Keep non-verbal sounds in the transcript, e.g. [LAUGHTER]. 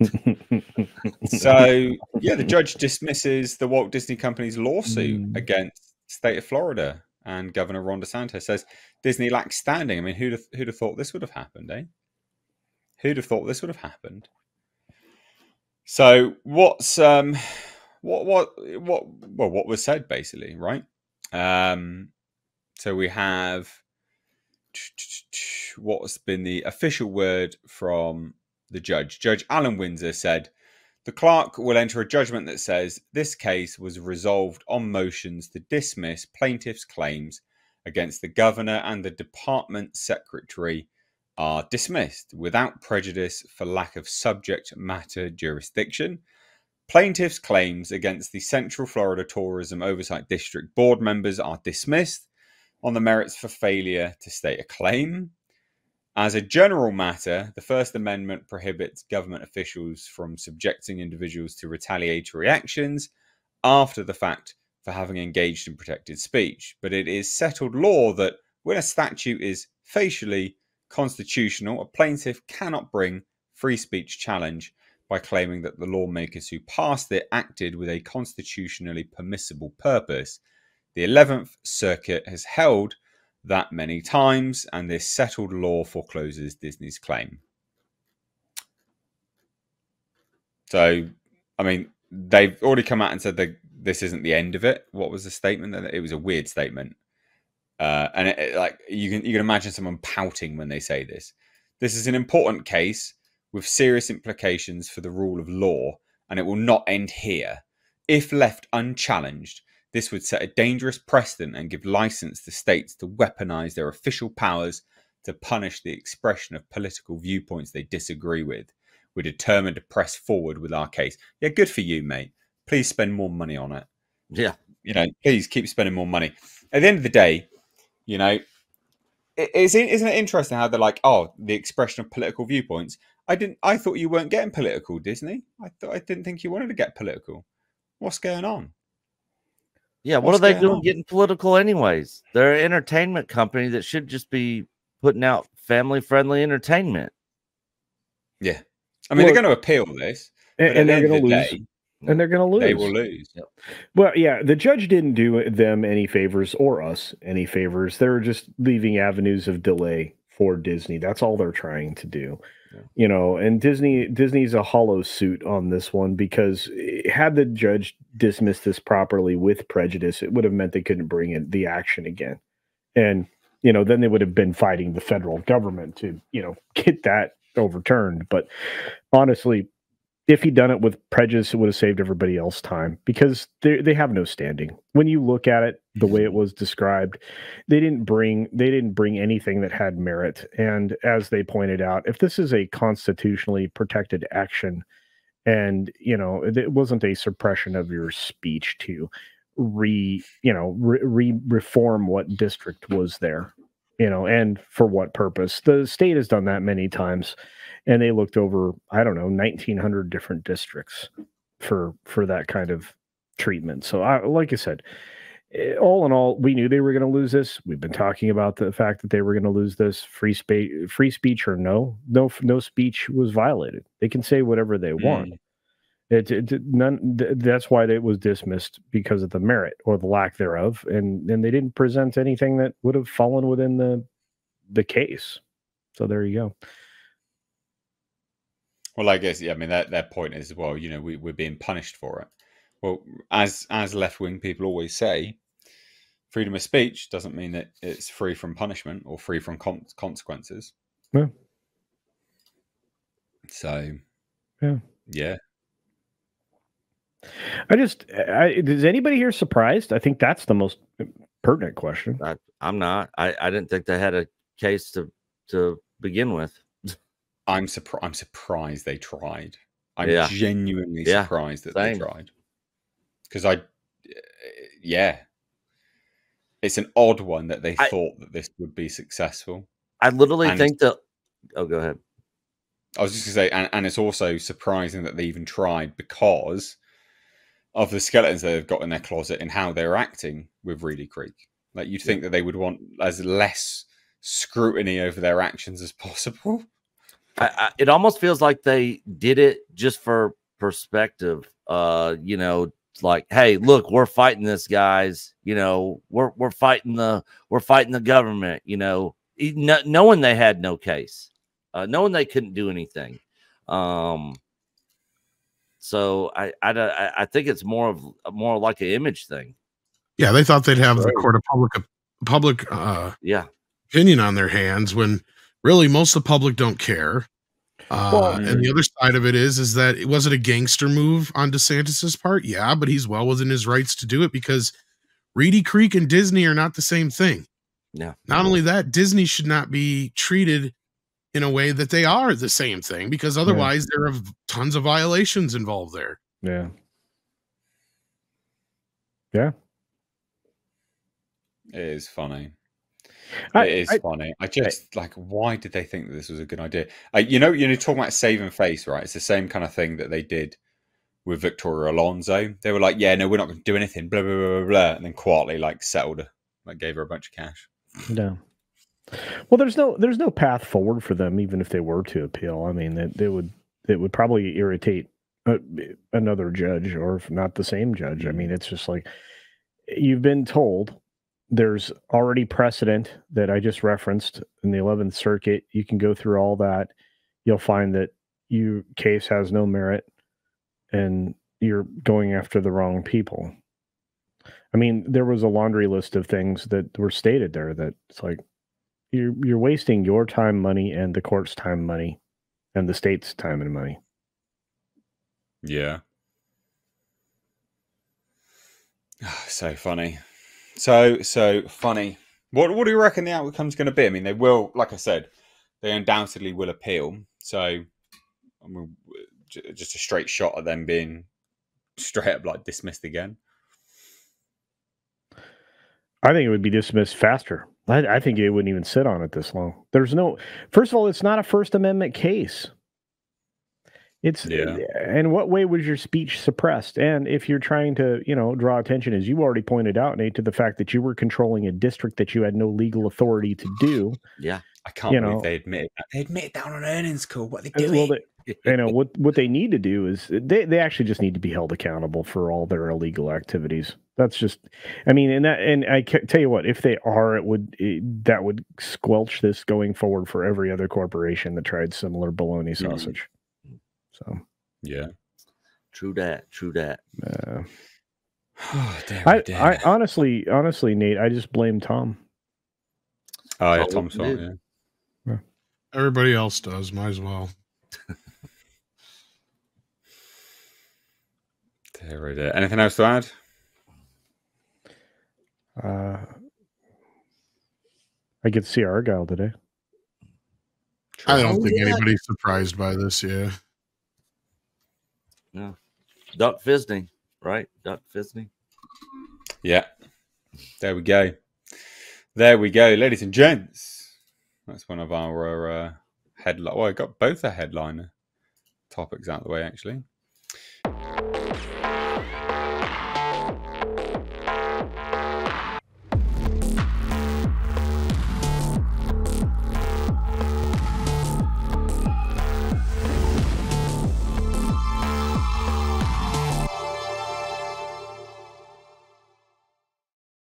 [LAUGHS] so yeah, the judge dismisses the Walt Disney Company's lawsuit mm. against state of Florida and Governor Ron DeSantis says Disney lacks standing. I mean, who'd have, who'd have thought this would have happened, eh? Who'd have thought this would have happened? So what's um what what what well what was said basically, right? Um so we have [TSK] what's been the official word from the judge. Judge Allen Winsor said the clerk will enter a judgment that says this case was resolved on motions to dismiss plaintiff's claims against the governor and the department secretary are dismissed without prejudice for lack of subject matter jurisdiction. Plaintiff's claims against the Central Florida Tourism Oversight District board members are dismissed on the merits for failure to state a claim. As a general matter, the First Amendment prohibits government officials from subjecting individuals to retaliatory actions after the fact for having engaged in protected speech. But it is settled law that when a statute is facially constitutional, a plaintiff cannot bring free speech challenge by claiming that the lawmakers who passed it acted with a constitutionally permissible purpose. The 11th Circuit has held that many times, and this settled law forecloses Disney's claim. So, I mean, they've already come out and said that this isn't the end of it. What was the statement? That it was a weird statement, uh, and it, it, like you can you can imagine someone pouting when they say this. This is an important case with serious implications for the rule of law, and it will not end here. If left unchallenged, this would set a dangerous precedent and give license to states to weaponize their official powers to punish the expression of political viewpoints they disagree with. We're determined to press forward with our case. Yeah, good for you, mate. Please spend more money on it. Yeah. You know, please keep spending more money. At the end of the day, you know, isn't isn't it interesting how they're like, oh, the expression of political viewpoints? I didn't. I thought you weren't getting political, Disney. I thought I didn't think you wanted to get political. What's going on? Yeah, what What's are they doing on? getting political anyways? They're an entertainment company that should just be putting out family friendly entertainment. Yeah. I mean, well, they're going to appeal this. And, and they're going to lose. Day, and they're going to lose. They will lose. Yep. Well, yeah, the judge didn't do them any favors or us any favors. They're just leaving avenues of delay for Disney. That's all they're trying to do. Yeah. You know, and Disney Disney's a hollow suit on this one because eh, had the judge dismissed this properly with prejudice, it would have meant they couldn't bring in the action again. And you know, then they would have been fighting the federal government to, you know, [LAUGHS] get that overturned. But honestly, if he'd done it with prejudice, it would have saved everybody else time because they they have no standing. When you look at it the way it was described, they didn't bring they didn't bring anything that had merit. And as they pointed out, if this is a constitutionally protected action, and you know it wasn't a suppression of your speech to re you know re, re reform what district was there you know and for what purpose. The state has done that many times and they looked over i don't know 1900 different districts for for that kind of treatment. So i like i said all in all we knew they were going to lose this we've been talking about the fact that they were going to lose this free space free speech or no no no speech was violated they can say whatever they mm. want it, it, none that's why it was dismissed because of the merit or the lack thereof and and they didn't present anything that would have fallen within the the case so there you go well, I guess yeah. I mean, that that point is well, you know, we we're being punished for it. Well, as as left wing people always say, freedom of speech doesn't mean that it's free from punishment or free from con- consequences. Yeah. So, yeah, yeah. I just, I, is anybody here surprised? I think that's the most pertinent question. I, am not. I, I didn't think they had a case to to begin with. I'm surprised. I'm surprised they tried. I'm yeah. genuinely yeah. surprised that Same. they tried. Because I, yeah, it's an odd one that they I, thought that this would be successful. I literally and think that. Oh, go ahead. I was just gonna say, and, and it's also surprising that they even tried because of the skeletons they've got in their closet and how they're acting with Reedy Creek. Like you'd think that they would want as less scrutiny over their actions as possible. I, I, it almost feels like they did it just for perspective. Uh, you know, like, hey, look, we're fighting this, guys. You know, we're we're fighting the we're fighting the government. You know, knowing they had no case, uh, knowing they couldn't do anything. Um, so I, I I think it's more of more like an image thing. Yeah, they thought they'd have right. the court of public public uh, yeah opinion on their hands when really most of the public don't care. Uh, well, and the mm. other side of it is, is that it was it a gangster move on DeSantis's part? Yeah, but he's well within his rights to do it because Reedy Creek and Disney are not the same thing. Yeah. Not only that, Disney should not be treated in a way that they are the same thing because otherwise yeah. there are tons of violations involved there. Yeah. Yeah. It is funny. I, it is I, funny. I just like why did they think that this was a good idea? Uh, you know, you know, talking about saving face, right? It's the same kind of thing that they did with Victoria Alonso. They were like, "Yeah, no, we're not going to do anything," blah blah blah blah, blah. and then quietly like settled, like gave her a bunch of cash. No. Well, there's no there's no path forward for them, even if they were to appeal. I mean, it, it would it would probably irritate a, another judge, or if not the same judge. I mean, it's just like you've been told there's already precedent that I just referenced in the 11th Circuit. You can go through all that. You'll find that your case has no merit and you're going after the wrong people. I mean, there was a laundry list of things that were stated there that it's like you're you're wasting your time, money, and the court's time, money, and the state's time and money. Yeah. [SIGHS] so funny. So so funny. What what do you reckon the outcome's going to be? I mean, they will, like I said, they undoubtedly will appeal. So, I mean, just a straight shot at them being straight up like dismissed again. I think it would be dismissed faster. I, I think it wouldn't even sit on it this long. There's no. First of all, it's not a First Amendment case. It's yeah. and what way was your speech suppressed? And if you're trying to, you know, draw attention, as you already pointed out, Nate, to the fact that you were controlling a district that you had no legal authority to do. Yeah, I can't you believe know, they admit that. They admit down on earnings call. What they doing? Well, they, you know what what they need to do is they they actually just need to be held accountable for all their illegal activities. That's just, I mean, and that and I can tell you what, if they are, it would it, that would squelch this going forward for every other corporation that tried similar bologna mm. sausage. Mm. So yeah, true that. True that. Uh, [SIGHS] oh, I, I honestly, honestly, Nate, I just blame Tom. Oh yeah, Tom's fault. Yeah. yeah. Everybody else does. Might as well. [LAUGHS] there it is. Anything else to add? Uh, I get to see Argylle today. I don't oh, think yeah. anybody's surprised by this. Yeah. Yeah. Duck Fisney, right? Duck Fisney. Yeah. There we go. There we go, ladies and gents. That's one of our uh, headline. Well, I got both a headliner topics out of the way, actually.